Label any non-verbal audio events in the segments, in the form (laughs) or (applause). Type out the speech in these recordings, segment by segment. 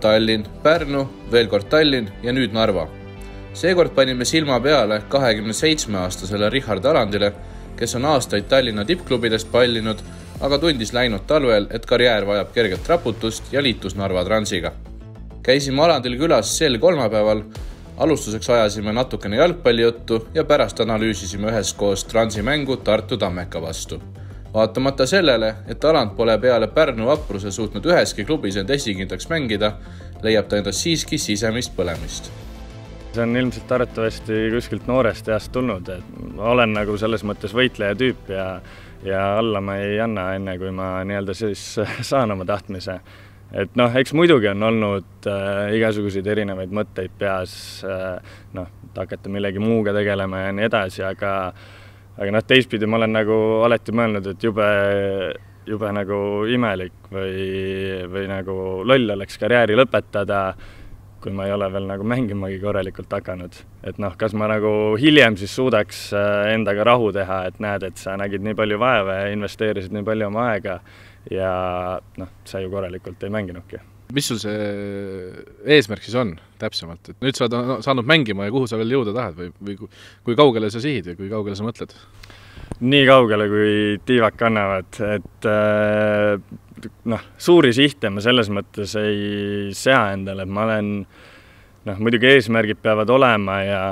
Tallinn, Pärnu, veel kord Tallinn ja nüüd Narva. seekord panime silma peale kahekümne seitsme aastasele Richard Alandile, kes on aastaid Tallinna tippklubides pallinud, aga tundis läinud talvel, et karjäär vajab kerget raputust ja liitus Narva Transiga. käisime Alandil külas sel kolmapäeval, alustuseks ajasime natukene jalgpallijuttu ja pärast analüüsisime üheskoos Transi mängu Tartu Tammeka vastu vaatamata sellele, et Aland pole peale Pärnu vapruse suutnud üheski klubis end esikindlaks mängida, leiab ta endas siiski sisemist põlemist. see on ilmselt arvatavasti kuskilt noorest east tulnud, et ma olen nagu selles mõttes võitleja tüüp ja ja alla ma ei anna, enne kui ma nii-öelda siis (laughs) saan oma tahtmise. et noh, eks muidugi on olnud äh, igasuguseid erinevaid mõtteid peas äh,, noh, hakata millegi muuga tegelema ja nii edasi, aga aga noh, teistpidi ma olen nagu alati mõelnud, et jube, jube nagu imelik või, või nagu loll oleks karjääri lõpetada, kui ma ei ole veel nagu mängimagi korralikult hakanud. et noh, kas ma nagu hiljem siis suudaks äh, endaga rahu teha, et näed, et sa nägid nii palju vaeva ja investeerisid nii palju oma aega ja noh, sa ju korralikult ei mänginudki mis sul see eesmärk siis on täpsemalt, et nüüd sa oled saanud mängima ja kuhu sa veel jõuda tahad või, või kui kaugele sa sihid ja kui kaugele sa mõtled? nii kaugele, kui tiivad kannavad, et äh, noh, suuri sihte ma selles mõttes ei sea endale, et ma olen noh, muidugi eesmärgid peavad olema ja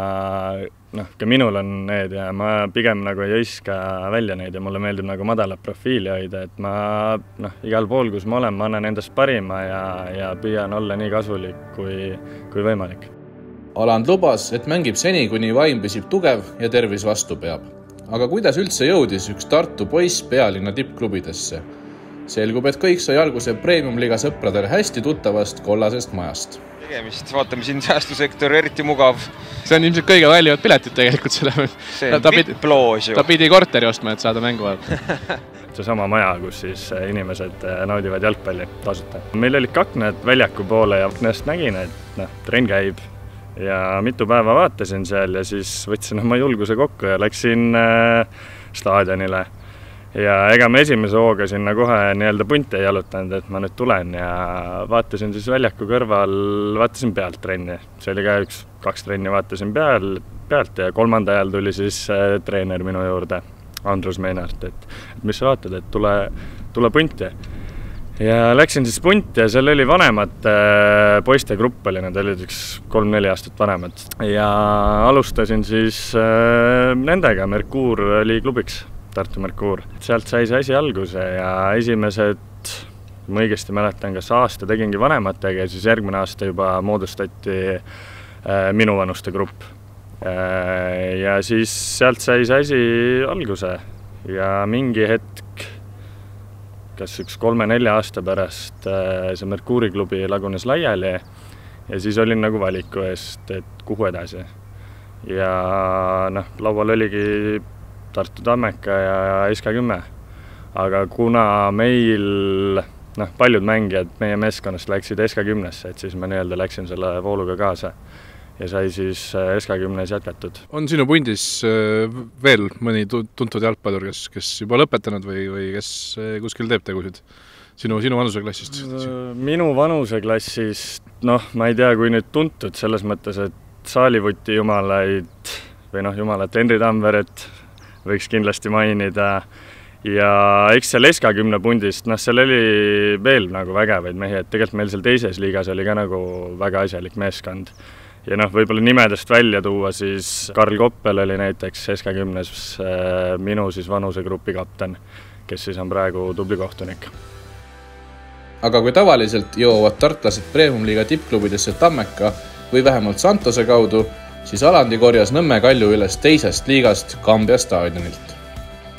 noh, ka minul on need ja ma pigem nagu ei hõiska välja neid ja mulle meeldib nagu madalat profiili hoida, et ma noh, igal pool, kus ma olen, ma annan endast parima ja, ja püüan olla nii kasulik kui, kui võimalik. Aland lubas, et mängib seni, kuni vaim püsib tugev ja tervis vastu peab. aga kuidas üldse jõudis üks Tartu poiss pealinna tippklubidesse? Selgub, et kõik sai alguse Premium-liiga sõpradele hästi tuttavast kollasest majast tegemist, vaatame siin säästusektor, eriti mugav. see on ilmselt kõige kallimad piletid tegelikult selle. on vipp-loos ju. ta pidi korteri ostma, et saada mängu vaadata (laughs) seesama maja, kus siis äh, inimesed äh, naudivad jalgpalli tasuta. meil olid ka aknad väljaku poole ja aknast nägin, et noh, trenn käib ja mitu päeva vaatasin seal ja siis võtsin oma julguse kokku ja läksin äh, staadionile ja ega me esimese hooga sinna kohe nii-öelda punti ei jalutanud, et ma nüüd tulen ja vaatasin siis väljaku kõrval, vaatasin pealt trenni. see oli ka üks, kaks trenni vaatasin peal, pealt ja kolmanda ajal tuli siis äh, treener minu juurde, Andrus Meinart, et, et mis sa vaatad, et tule, tule punti. ja läksin siis punti ja seal oli vanemate äh, poiste grupp oli, nad olid üks kolm-neli aastat vanemad ja alustasin siis äh, nendega, Merkuur oli klubiks Tartu Merkuur. sealt sai see asi alguse ja esimesed, ma õigesti mäletan, kas aasta tegingi vanematega ja siis järgmine aasta juba moodustati äh, minuvanuste grupp äh,. ja siis sealt sai see asi alguse ja mingi hetk, kas üks kolme-nelja aasta pärast äh, see Merkuuri klubi lagunes laiali ja siis olin nagu valiku eest, et kuhu edasi. ja noh, laual oligi Tartu Tammeka ja SK10. aga kuna meil noh, paljud mängijad meie meeskonnast läksid SK10-sse, et siis ma nii-öelda läksin selle vooluga kaasa ja sai siis äh, SK10-s jätkatud. on sinu pundis äh, veel mõni tuntud jalgpallur, kes, kes juba lõpetanud või, või kes äh, kuskil teeb tegusid? sinu, sinu vanuseklassist? minu vanuseklassist, noh, ma ei tea, kui nüüd tuntud selles mõttes, et saalivuti jumalaid või noh, jumalat Henri Tammveret, võiks kindlasti mainida ja eks seal SK kümne pundist, noh, seal oli veel nagu vägevaid mehi, et tegelikult meil seal teises liigas oli ka nagu väga asjalik meeskond. ja noh, võib-olla nimedest välja tuua, siis Karl Koppel oli näiteks SK kümnes äh, minu siis vanusegrupi kapten, kes siis on praegu tubli kohtunik. aga kui tavaliselt jõuavad tartlased Premium-liiga tippklubidesse Tammeka või vähemalt Santose kaudu, siis Alandi korjas Nõmme Kalju üles teisest liigast Kambja staadionilt.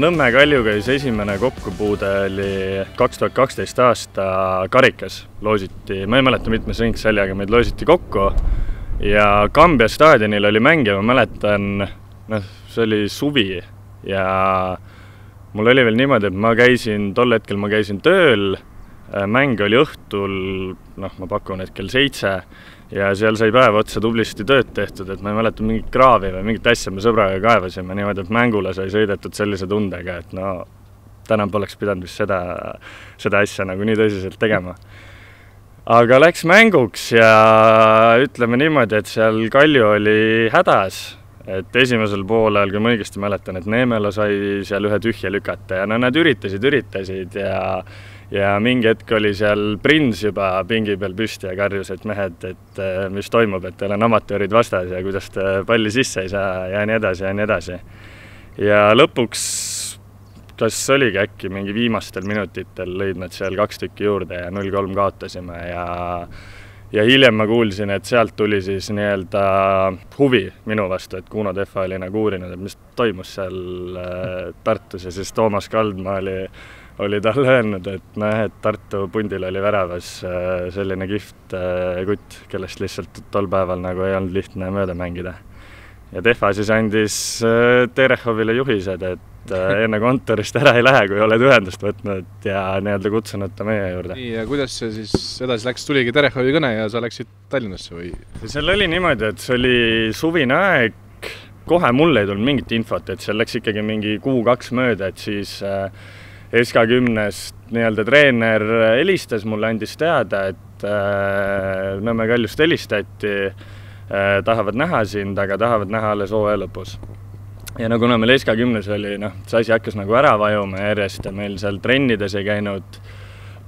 Nõmme Kaljuga siis esimene kokkupuude oli kaks tuhat kaksteist aasta karikas, loositi, ma ei mäleta, mitmes ring see oli, aga meid loositi kokku ja Kambja staadionil oli mäng ja ma mäletan, noh, see oli suvi ja mul oli veel niimoodi, et ma käisin, tol hetkel ma käisin tööl mäng oli õhtul, noh, ma pakun, et kell seitse ja seal sai päev otsa tublisti tööd tehtud, et ma ei mäleta mingit kraavi või mingit asja me sõbraga kaevasime niimoodi, et mängule sai sõidetud sellise tundega, et no täna poleks pidanud vist seda, seda asja nagu nii tõsiselt tegema. aga läks mänguks ja ütleme niimoodi, et seal Kalju oli hädas, et esimesel poolel, kui ma õigesti mäletan, et Neemela sai seal ühe tühja lükata ja no nad üritasid, üritasid ja ja mingi hetk oli seal Prins juba pingi peal püsti ja karjus, et mehed, et mis toimub, et teil on amatöörid vastas ja kuidas te palli sisse ei saa ja nii edasi ja nii edasi. ja lõpuks kas oligi äkki mingi viimastel minutitel lõid nad seal kaks tükki juurde ja null kolm kaotasime ja ja hiljem ma kuulsin, et sealt tuli siis nii-öelda huvi minu vastu, et Kuno Tehva oli nagu uurinud, et mis toimus seal äh, Tartus ja siis Toomas Kaldmaa oli, oli talle öelnud, et noh, et Tartu pundil oli väravas äh, selline kihvt äh, kutt, kellest lihtsalt tol päeval nagu ei olnud lihtne mööda mängida. ja Tehva siis andis Terehovile juhised, et äh, (laughs) enne kontorist ära ei lähe, kui oled ühendust võtnud ja nii-öelda kutsunud ta meie juurde. nii, ja kuidas see siis edasi läks, tuligi Terehovi kõne ja sa läksid Tallinnasse või? seal oli niimoodi, et see oli suvine aeg, kohe mul ei tulnud mingit infot, et seal läks ikkagi mingi kuu-kaks mööda, et siis äh, SK10-st nii-öelda treener helistas mulle, andis teada, et äh, Nõmme Kaljust helistati äh,, tahavad näha sind, aga tahavad näha alles hooaja lõpus. Ja no kuna meil SK10-s oli noh, see asi hakkas nagu ära vajuma järjest ja meil seal trennides ei käinud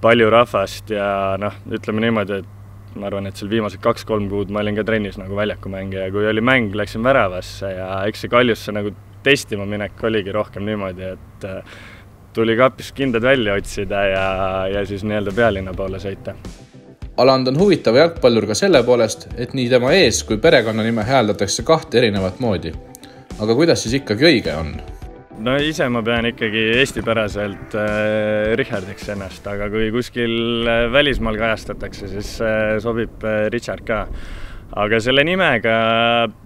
palju rahvast ja noh, ütleme niimoodi, et ma arvan, et seal viimased kaks-kolm kuud ma olin ka trennis nagu väljakumängija, kui oli mäng, läksin väravasse ja eks see Kaljusse nagu testima minek oligi rohkem niimoodi, et äh, tuli kapist kindad välja otsida ja, ja siis nii-öelda pealinna poole sõita. Aland on huvitav jalgpallur ka selle poolest, et nii tema ees- kui perekonnanime hääldatakse kahte erinevat moodi aga kuidas siis ikkagi õige on? no ise ma pean ikkagi eestipäraselt äh, Richardiks ennast, aga kui kuskil äh, välismaal kajastatakse, siis äh, sobib äh, Richard ka. aga selle nimega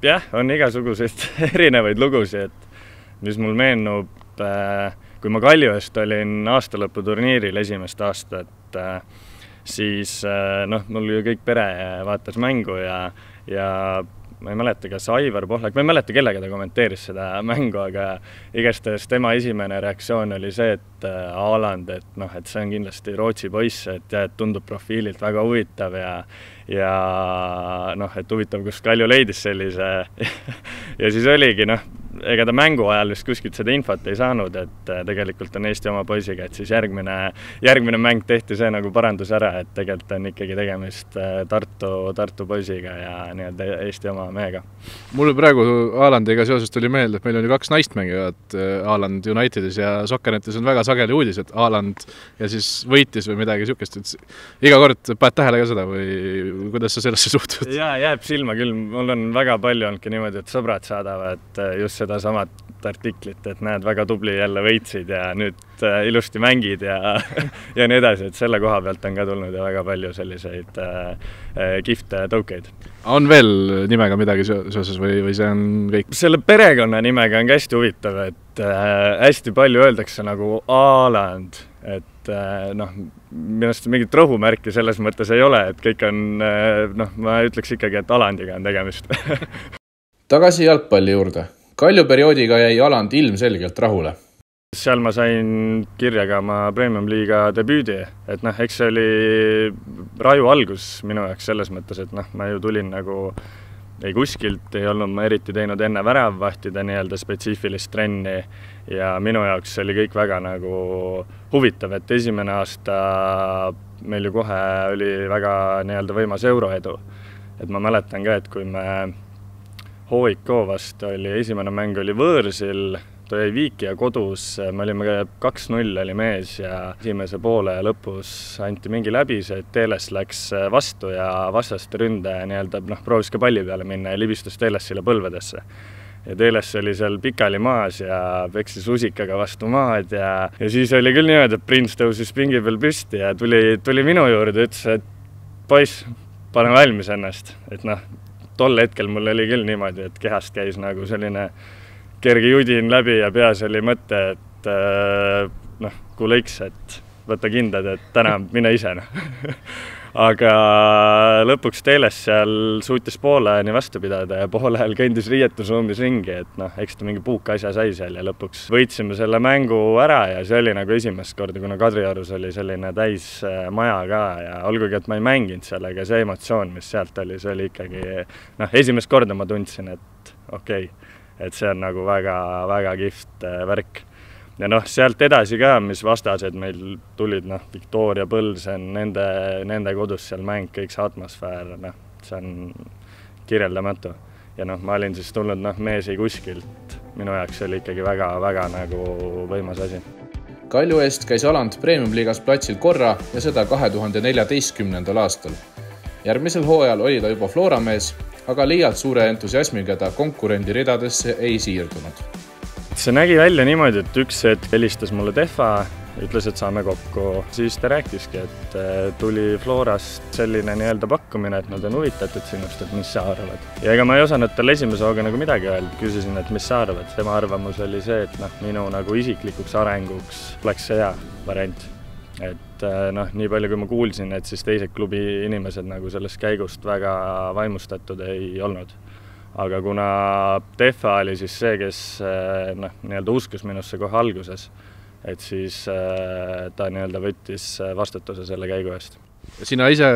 jah, on igasuguseid (laughs) erinevaid lugusid, et mis mul meenub äh,, kui ma Kalju eest olin aastalõputurniiril esimest aastat äh,, siis äh, noh, mul ju kõik pere vaatas mängu ja, ja ma ei mäleta, kas Aivar Pohlak, ma ei mäleta, kellega ta kommenteeris seda (laughs) mängu, aga igastahes tema esimene reaktsioon oli see, et Haaland, et noh, et see on kindlasti Rootsi poiss, et jah, et tundub profiililt väga huvitav ja ja noh, et huvitav, kust Kalju leidis sellise (laughs) ja siis oligi noh, ega ta mängu ajal vist kuskilt seda infot ei saanud, et äh, tegelikult on Eesti oma poisiga, et siis järgmine, järgmine mäng tehti see nagu parandus ära, et tegelikult on ikkagi tegemist äh, Tartu, Tartu poisiga ja nii-öelda Eesti oma mehega. mul praegu Haalandiga seoses tuli meelde, et meil on ju kaks naist mängivad äh, Haaland Unitedis ja Soccernetis on väga sageli uudis, et Haaland ja siis võitis või midagi niisugust, et iga kord paned tähele ka seda või kuidas sa sellesse suhtud? jaa, jääb silma küll, mul on väga palju olnudki niimoodi, et sõbrad saadavad just sedasamat artiklit, et näed, väga tubli, jälle võitsid ja nüüd äh, ilusti mängid ja (laughs) ja nii edasi, et selle koha pealt on ka tulnud ja väga palju selliseid äh, äh kihvte tõukeid. on veel nimega midagi seoses või, või see on kõik? selle perekonnanimega on ka hästi huvitav, et äh, hästi palju öeldakse nagu Aaland, et äh, noh, minu arust mingit rõhumärki selles mõttes ei ole, et kõik on äh, noh, ma ütleks ikkagi, et Alandiga on tegemist (laughs) tagasi jalgpalli juurde Kalju perioodiga jäi Aland ilmselgelt rahule. seal ma sain kirja ka oma Premium-liiga debüüdi, et noh, eks see oli raju algus minu jaoks selles mõttes, et noh, ma ju tulin nagu ei kuskilt, ei olnud ma eriti teinud enne väravvahtide nii-öelda spetsiifilist trenni ja minu jaoks oli kõik väga nagu huvitav, et esimene aasta meil ju kohe oli väga nii-öelda võimas euroedu. et ma mäletan ka, et kui me HIK vast oli, esimene mäng oli võõrsil, ta jäi viiki ja kodus, me olime kaks-null oli mees ja esimese poole lõpus anti mingi läbis, et Teeles läks vastu ja vastaste ründaja nii-öelda noh, proovis ka palli peale minna ja libistus Teelessile põlvedesse. Ja Teeles oli seal pikali maas ja peksis rusikaga vastu maad ja, ja siis oli küll niimoodi, et prints tõusis pingi peal püsti ja tuli, tuli minu juurde, ütles, et poiss, pane valmis ennast, et noh, tol hetkel mul oli küll niimoodi, et kehast käis nagu selline kerge judin läbi ja peas oli mõte, et äh, noh, kuule X, et võta kindad, et täna mine ise, noh (laughs) aga lõpuks Teles seal suutis poole ajani vastu pidada ja poole ajal kõndis riietusruumis ringi, et noh, eks ta mingi puukasja sai seal ja lõpuks võitsime selle mängu ära ja see oli nagu esimest korda, kuna Kadriorus oli selline täismaja ka ja olgugi, et ma ei mänginud seal, aga see emotsioon, mis sealt oli, see oli ikkagi noh, esimest korda ma tundsin, et okei okay,, et see on nagu väga, väga kihvt äh, värk ja noh, sealt edasi ka, mis vastased meil tulid, noh, Victoria, Põlsen, nende, nende kodus seal mäng, kõik see atmosfäär, noh, see on kirjeldamatu. ja noh, ma olin siis tulnud, noh, mees ei kuskilt, minu jaoks oli ikkagi väga-väga nagu võimas asi. Kalju eest käis Aland Premium-liigas platsil korra ja seda kahe tuhande neljateistkümnendal aastal. järgmisel hooajal oli ta juba Flora mees, aga liialt suure entusiasmiga ta konkurendi ridadesse ei siirdunud see nägi välja niimoodi, et üks hetk helistas mulle Tehva, ütles, et saame kokku, siis ta rääkiski, et äh, tuli Florast selline nii-öelda pakkumine, et nad on huvitatud sinust, et mis sa arvad. ja ega ma ei osanud talle esimese hooga nagu midagi öelda, küsisin, et mis sa arvad, tema arvamus oli see, et noh, minu nagu isiklikuks arenguks oleks see hea variant. Et äh, noh, nii palju, kui ma kuulsin, et siis teised klubi inimesed nagu sellest käigust väga vaimustatud ei olnud aga kuna Tehva oli siis see, kes eh, noh, nii-öelda uskus minusse kohe alguses, et siis eh, ta nii-öelda võttis eh, vastutuse selle käigu eest. sina ise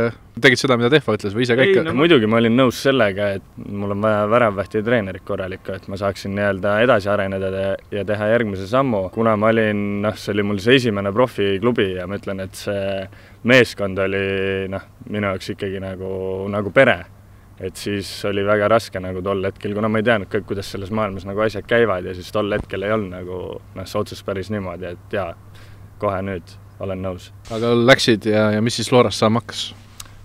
tegid seda, mida Tehva ütles või ise ka ikka? No, muidugi ma olin nõus sellega, et mul on vaja väravvähti treenerit korralikku, et ma saaksin nii-öelda edasi areneda ja teha järgmise sammu. kuna ma olin, noh, see oli mul see esimene profiklubi ja ma ütlen, et see meeskond oli noh, minu jaoks ikkagi nagu, nagu pere et siis oli väga raske nagu tol hetkel, kuna ma ei teadnud ka, kuidas selles maailmas nagu asjad käivad ja siis tol hetkel ei olnud nagu noh, see otsus päris niimoodi, et jaa, kohe nüüd olen nõus. aga läksid ja, ja mis siis Florast saama hakkas?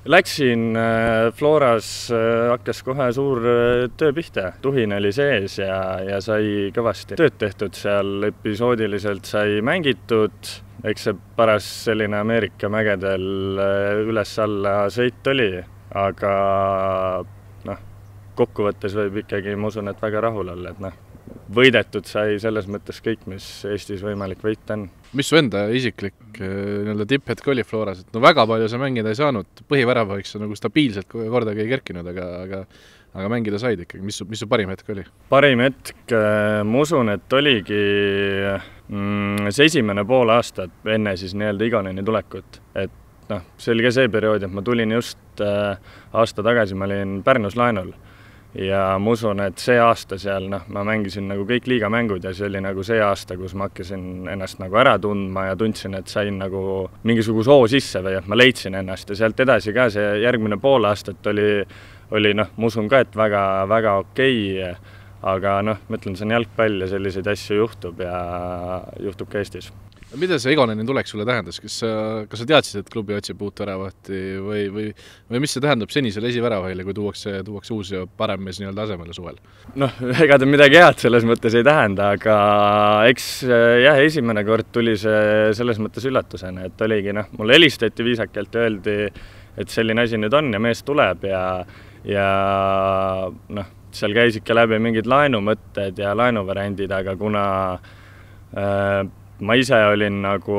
Läksin äh, Floras äh,, hakkas kohe suur äh, töö pihta, tuhin oli sees ja, ja sai kõvasti tööd tehtud seal, episoodiliselt sai mängitud, eks see paras selline Ameerika mägedel üles-alla sõit oli aga noh, kokkuvõttes võib ikkagi, ma usun, et väga rahul olla, et noh, võidetud sai selles mõttes kõik, mis Eestis võimalik võita on. mis su enda isiklik eh, nii-öelda tipphetk oli Floras, et no väga palju sa mängida ei saanud, põhiväravahiks sa nagu stabiilselt kordagi ei kerkinud, aga, aga aga mängida said ikkagi, mis su, mis su parim hetk oli? parim hetk, eh, ma usun, et oligi mm, see esimene pool aastat enne siis nii-öelda Igoneni tulekut, et noh, see oli ka see periood, et ma tulin just äh, aasta tagasi, ma olin Pärnus laenul. Ja ma usun, et see aasta seal noh, ma mängisin nagu kõik liigamängud ja see oli nagu see aasta, kus ma hakkasin ennast nagu ära tundma ja tundsin, et sain nagu mingisuguse hoo sisse või et ma leidsin ennast ja sealt edasi ka see järgmine pool aastat oli, oli noh, ma usun ka, et väga, väga okei. Okay, aga noh, ma ütlen, see on jalgpall ja selliseid asju juhtub ja juhtub ka Eestis mida see Egoneni tulek sulle tähendas, kas sa, kas sa teadsid, et klubi otsib uut väravahti või, või, või mis see tähendab senisele esiväravahile, kui tuuakse, tuuakse uus ja parem mees nii-öelda asemele suvel? noh, ega ta midagi head selles mõttes ei tähenda, aga eks jah, esimene kord tuli see selles mõttes üllatusena, et oligi noh, mulle helistati viisakalt öeldi, et selline asi nüüd on ja mees tuleb ja, ja noh, seal käis ikka läbi mingid laenumõtted ja laenuvariandid, aga kuna äh, ma ise olin nagu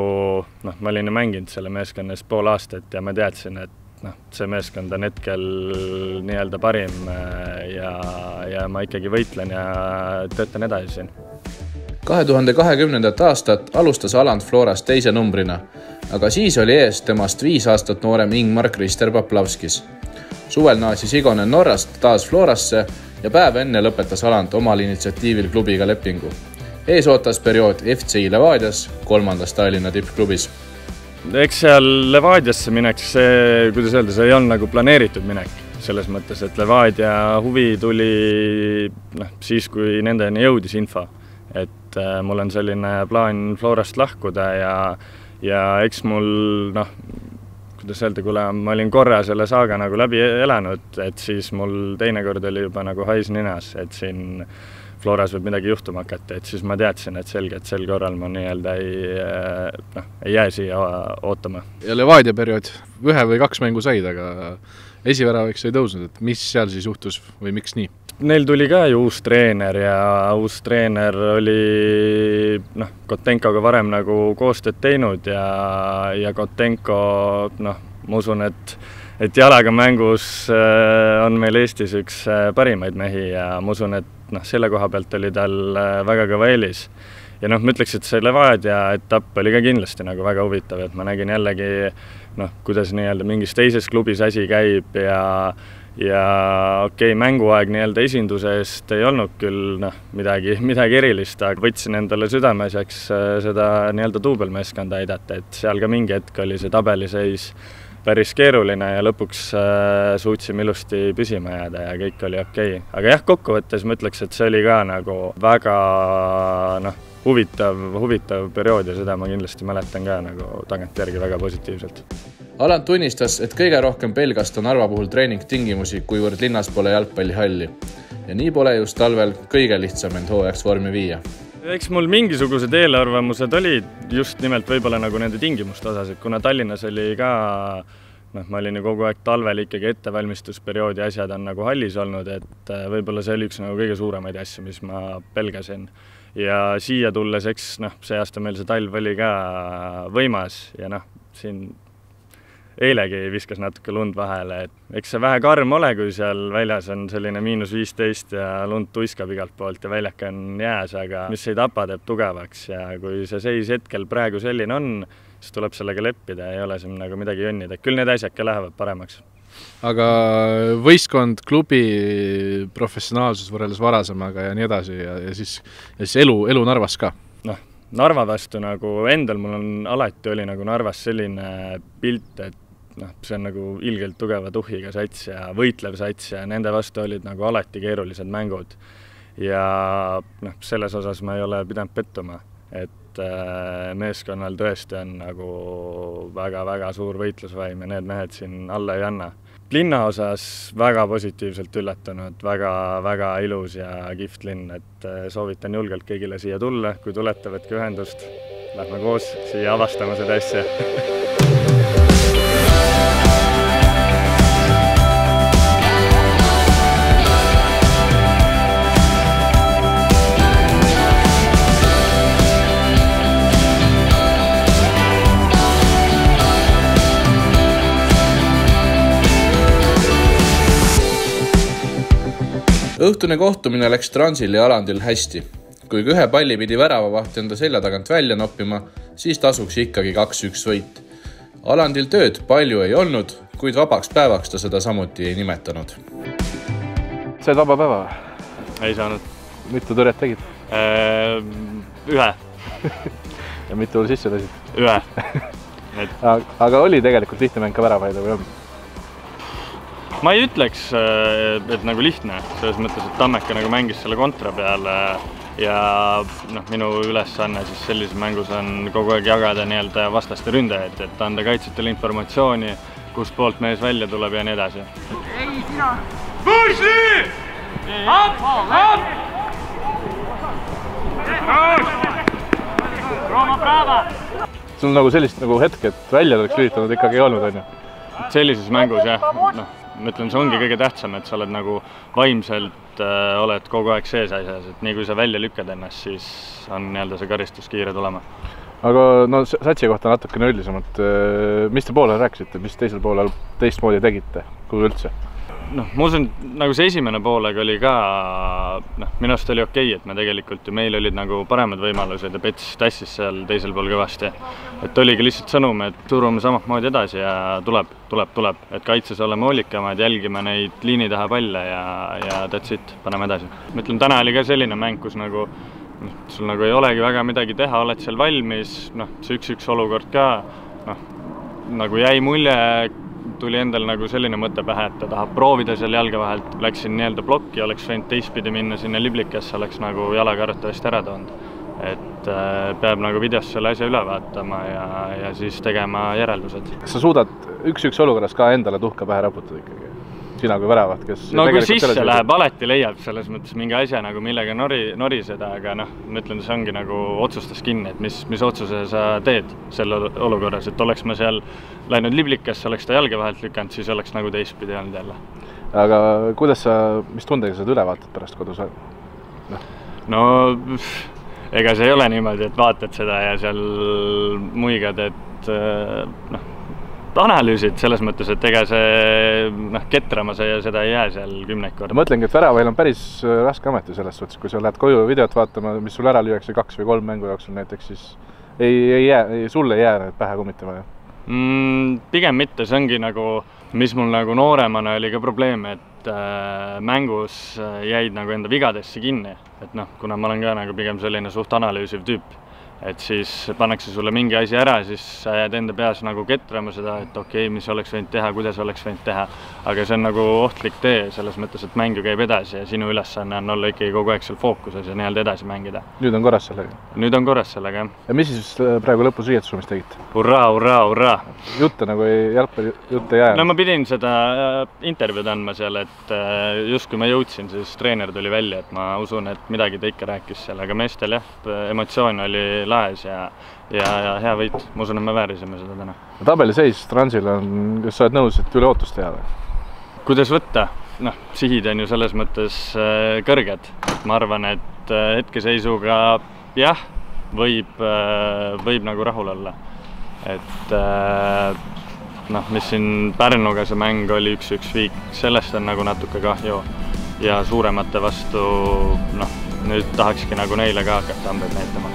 noh, ma olin ju mänginud selle meeskonna eest pool aastat ja ma teadsin, et noh, see meeskond on hetkel nii-öelda parim äh, ja, ja ma ikkagi võitlen ja töötan edasi siin. kahe tuhande kahekümnendat aastat alustas Aland Floras teise numbrina, aga siis oli ees temast viis aastat noorem Ingmar Krister Poplavskis. suvel naasis Igonen Norrast taas Florasse ja päev enne lõpetas Aland omal initsiatiivil klubiga lepingu ees ootas periood FC Levadias, kolmandas Tallinna tippklubis. eks seal Levadiasse minek, see, kuidas öelda, see ei olnud nagu planeeritud minek, selles mõttes, et Levadia huvi tuli noh, siis, kui nendeni jõudis info. et äh, mul on selline plaan Florast lahkuda ja, ja eks mul noh, kuidas öelda, kuna ma olin korra selle saaga nagu läbi elanud, et siis mul teinekord oli juba nagu hais ninas, et siin Floras võib midagi juhtuma hakata, et siis ma teadsin, et selge, et sel korral ma nii-öelda ei noh, ei jää siia ootama. ja Levadia periood, ühe või kaks mängu said, aga esiväravahiks ei tõusnud, et mis seal siis juhtus või miks nii? neil tuli ka ju uus treener ja uus treener oli noh, Kotenkoga varem nagu koostööd teinud ja, ja Kotenko noh, ma usun, et et jalaga mängus äh, on meil Eestis üks äh, parimaid mehi ja ma usun, et noh, selle koha pealt oli tal äh, väga kõva eelis. ja noh, ma ütleks, et see Levadia etapp oli ka kindlasti nagu väga huvitav, et ma nägin jällegi noh, kuidas nii-öelda mingis teises klubis asi käib ja ja okei okay,, mänguaeg nii-öelda esinduse eest ei olnud küll noh, midagi, (laughs) midagi erilist, aga võtsin endale südameasjaks seda nii-öelda duubelmeeskonda aidata, et seal ka mingi hetk oli see tabeliseis päris keeruline ja lõpuks äh, suutsime ilusti püsima jääda ja kõik oli okei okay.. aga jah, kokkuvõttes ma ütleks, et see oli ka nagu väga noh, huvitav, huvitav periood ja seda ma kindlasti mäletan ka nagu tagantjärgi väga positiivselt. Alant tunnistas, et kõige rohkem pelgas ta Narva puhul treeningtingimusi, kuivõrd linnas pole jalgpallihalli. ja nii pole just talvel kõige lihtsam end hooajaks vormi viia eks mul mingisugused eelarvamused olid just nimelt võib-olla nagu nende tingimuste osas, et kuna Tallinnas oli ka noh, ma olin ju kogu aeg talvel ikkagi ettevalmistusperioodi asjad on nagu hallis olnud, et äh, võib-olla see oli üks nagu kõige suuremaid asju, mis ma pelgasin. ja siia tulles, eks noh, see aasta meil see talv oli ka võimas ja noh, siin eilegi viskas natuke lund vahele, et eks see vähe karm ole, kui seal väljas on selline miinus viisteist ja lund tuiskab igalt poolt ja väljak on jääs, aga mis ei tapa, teeb tugevaks ja kui see seis hetkel praegu selline on, siis tuleb sellega leppida, ei ole siin nagu midagi jonnida, küll need asjad ka lähevad paremaks. aga võistkond, klubi professionaalsus võrreldes varasemaga ja nii edasi ja, ja siis, ja siis elu, elu Narvas ka? noh, Narva vastu nagu endal mul on alati oli nagu Narvas selline pilt, et noh, see on nagu ilgelt tugeva tuhhiga sats ja võitlev sats ja nende vastu olid nagu alati keerulised mängud. ja noh, selles osas ma ei ole pidanud pettuma, et äh, meeskonnal tõesti on nagu väga-väga suur võitlusvaim ja need mehed siin alla ei anna. linna osas väga positiivselt üllatunud väga,, väga-väga ilus ja kihvt linn, et äh, soovitan julgelt kõigile siia tulla, kui tulete, võtke ühendust, lähme koos siia avastama seda asja (laughs) õhtune kohtumine läks Transil ja Alandil hästi. kuigi ühe palli pidi väravavaht enda selja tagant välja noppima, siis tasuks ikkagi kaks-üks võit. Alandil tööd palju ei olnud, kuid vabaks päevaks ta seda samuti ei nimetanud. said vaba päeva? ei saanud. mitu tõrjet tegid äh,? ühe (laughs) ja mitu sisse lasid? ühe (laughs) et.... aga oli tegelikult lihtne mäng ka väravaid või ei olnud? Ma ei ütleks, äh, et nagu lihtne, selles mõttes, et Tammeka nagu mängis selle kontra peale ja noh, minu ülesanne siis sellises mängus on kogu aeg jagada nii-öelda vastaste ründajaid, et anda kaitsjatele informatsiooni, kustpoolt mees välja tuleb ja nii edasi. ei, sina. Pushi! Up, up! Rooma Brava! sul nagu sellist nagu hetke, et välja oleks lülitanud ikkagi ei olnud, on ju? sellises mängus jah, noh ma ütlen, see ongi kõige tähtsam, et sa oled nagu vaimselt äh, oled kogu aeg sees asjas, et nii kui sa välja lükkad ennast, siis on nii-öelda see karistus kiire tulema. aga no satsi kohta natukene üldisemalt, äh, mis te poolel rääkisite, mis teisel poolel teistmoodi tegite, kui üldse? Noh, ma usun, nagu see esimene poolega oli ka noh, minu arust oli okei okay,, et me tegelikult ju, meil olid nagu paremad võimalused ja Pets tassis seal teisel pool kõvasti. et oligi lihtsalt sõnum, et surume samamoodi edasi ja tuleb, tuleb, tuleb, et kaitses oleme hoolikamad, jälgime neid liini taha palle ja, ja that's it, paneme edasi. ma ütlen, täna oli ka selline mäng, kus nagu noh, sul nagu ei olegi väga midagi teha, oled seal valmis, noh, see üks-üks olukord ka, noh, nagu jäi mulje tuli endal nagu selline mõte pähe, et ta tahab proovida seal jalge vahelt, läksin nii-öelda plokki, oleks võinud teistpidi minna sinna liblikasse, oleks nagu jalaga arvatavasti ära toonud. et äh, peab nagu videost selle asja üle vaatama ja, ja siis tegema järeldused. kas sa suudad üks-üks olukorras ka endale tuhka pähe raputada ikkagi? Sina kui väravat, kes no kui sisse läheb, alati leiab selles mõttes mingi asja nagu, millega nori, noriseda, aga noh, ma ütlen, see ongi nagu otsustes kinni, et mis, mis otsuse sa teed selle olukorras, et oleks ma seal läinud liblikasse, oleks ta jalge vahelt lükanud, siis oleks nagu teistpidi olnud jälle. aga kuidas sa, mis tundega seda üle vaatad pärast kodus? no ega see ei ole niimoodi, et vaatad seda ja seal muigad, et noh, analüüsid selles mõttes, et ega see noh, ketrama see, seda ei jää seal kümneid korda. ma mõtlengi, et väravail on päris raske amet ju selles suhtes, kui sa lähed koju videot vaatama, mis sul ära lüüakse kaks või kolm mängu jooksul näiteks, siis ei, ei jää, sul ei jää need pähe kummitama ju mm,? pigem mitte, see ongi nagu, mis mul nagu nooremana oli ka probleem, et äh, mängus jäid nagu enda vigadesse kinni, et noh, kuna ma olen ka nagu pigem selline suht analüüsiv tüüp et siis pannakse sulle mingi asi ära, siis sa jääd enda peas nagu ketrama seda, et okei okay,, mis oleks võinud teha, kuidas oleks võinud teha. aga see on nagu ohtlik tee selles mõttes, et mäng ju käib edasi ja sinu ülesanne on olla ikkagi kogu aeg seal fookuses ja nii-öelda edasi mängida. nüüd on korras sellega? nüüd on korras sellega, jah. ja mis siis äh, praegu lõpus riietusruumis tegite? hurraa, hurraa, hurraa! jutte nagu ei, jalgpallijutte ei jää? no ma pidin seda äh, intervjuud andma seal, et äh, just kui ma jõudsin, siis treener tuli välja, et ma usun, et midagi ta ikka rääkis seal, aga meestel jah, emotsioon oli laes ja ja, ja hea võit, ma usun, et me väärisime seda täna. tabeliseis Transil on, kas sa oled nõus, et üle ootust teha või? kuidas võtta, noh, sihid on ju selles mõttes äh, kõrged, ma arvan, et äh, hetkeseisuga jah, võib, äh, võib nagu rahul olla. et noh, mis siin Pärnuga see mäng oli üks-üks viik, sellest on nagu natuke kahju ja suuremate vastu noh, nüüd tahakski nagu neile ka hakata hambaid näitama